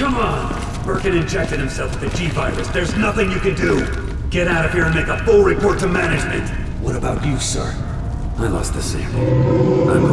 Come on! Birkin injected himself with the G-Virus. There's nothing you can do! Get out of here and make a full report to management! What about you, sir? I lost the sample. I'm